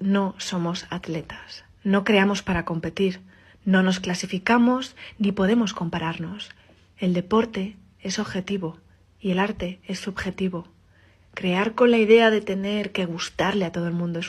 no somos atletas, no creamos para competir, no nos clasificamos ni podemos compararnos. El deporte es objetivo y el arte es subjetivo. Crear con la idea de tener que gustarle a todo el mundo es una